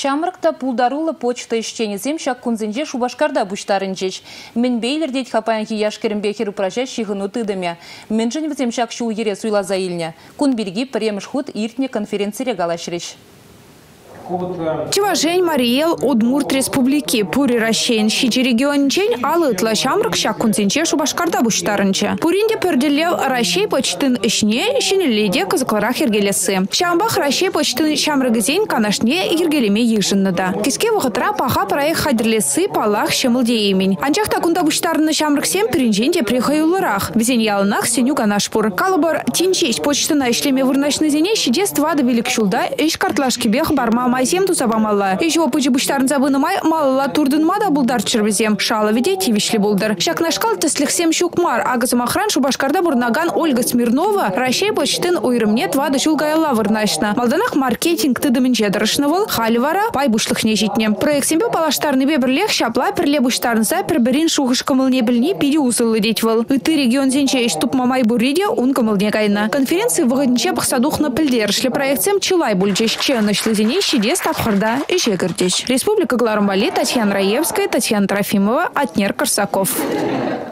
Шамрыкта пулдарула почта ишченезем шак кунзенже шубашкарда буштарынчеш. Мен бейлер деть хапаянки яшкерін бекеру прожа шихыну тыдымя. Мен жын шак шу ере суйлаза илня. Кун берги премеш худ иртне конференция. Чеважень Мариел Удмурт Республики Пури Ращен Щичи региончен алытла шамрык шак кунцинче шубашкарда буштарынча. Пуринде перделев Ращей почтын ишне шинеледе кызыкларах ергелесі. Шамбах Ращей почтын шамрыгызен канашне ергелеме ешынныда. Киске вахытра паха проект хадрлесы палах шымылде емень. Анчахта кунда буштарыны шамрыксем пиринченде прихаюлырах. Везен ялынах сеню канашпур. Калыбыр тинчеч почтына ишлеме вырнашны зене шидес твады велик шулда картлашкебех барма майсем тусабамалла. Еще пыжы буштарын забынымай малыла турдынма да булдар чырвізем. Шалы веде тивишлі булдыр. Шакнашкал тісліксем шукмар. Агызым охран шубашкарда бурнаган Ольга Смирнова Рашей почтын уйрымне твады шулгайла вырнашна. Малданах маркетинг тыдымын жедырышны вол. Халивара пай бушлыхне житне. Проект сембе палаштарны бебірлех шапла пірле буштарынса пірбірін шуғыш кымылне білне пиде усылы деть вол. Ыты регион зенче иштуп мамай буриде ун кымылне кайна. Конференции выгоднче бақсадух пілдершлі проектсем чылай бульчеш. Ченышлы зене чудес тапхырда и кертеш. Республика Гларумбали, Татьяна Раевская, Татьяна Трофимова, Атнер Корсаков.